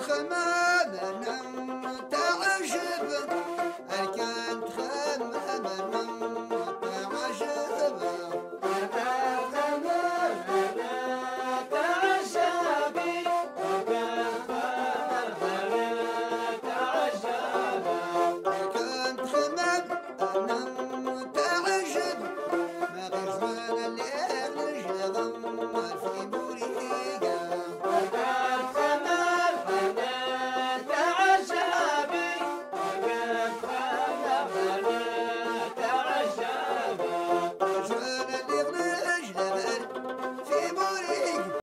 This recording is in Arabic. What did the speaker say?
خمار